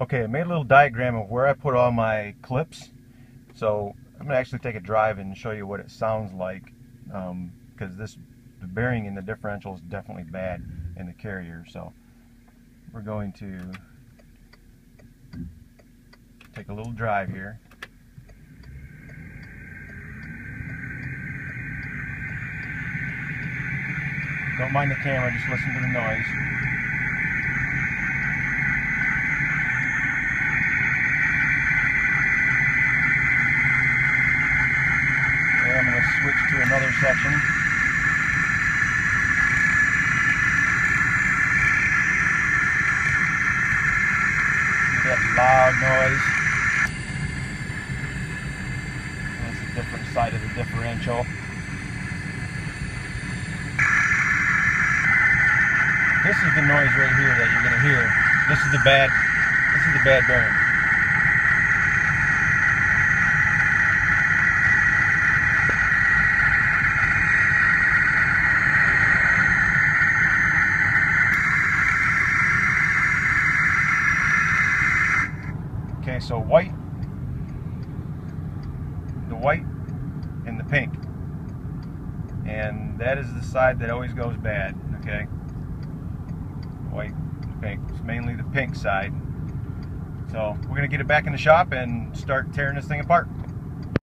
Okay, I made a little diagram of where I put all my clips. So I'm going to actually take a drive and show you what it sounds like because um, this the bearing in the differential is definitely bad in the carrier. So we're going to take a little drive here. Don't mind the camera, just listen to the noise. to another section. That loud noise. That's a different side of the differential. This is the noise right here that you're going to hear. This is the bad, this is the bad bearing. Okay, so white, the white, and the pink. And that is the side that always goes bad, okay? White, pink. It's mainly the pink side. So we're to get it back in the shop and start tearing this thing apart.